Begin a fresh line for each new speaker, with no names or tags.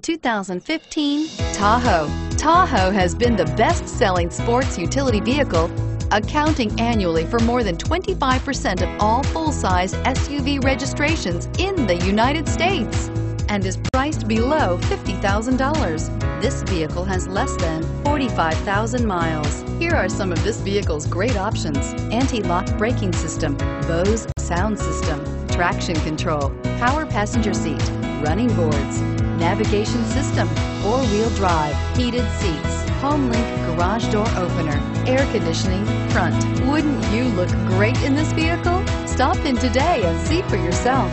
2015 Tahoe. Tahoe has been the best-selling sports utility vehicle, accounting annually for more than 25% of all full-size SUV registrations in the United States and is priced below $50,000. This vehicle has less than 45,000 miles. Here are some of this vehicle's great options. Anti-lock braking system, Bose sound system, traction control, power passenger seat, running boards, navigation system, four-wheel drive, heated seats, HomeLink garage door opener, air conditioning, front. Wouldn't you look great in this vehicle? Stop in today and see for yourself.